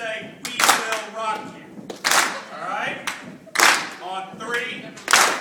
say, We will rock you. All right? On three.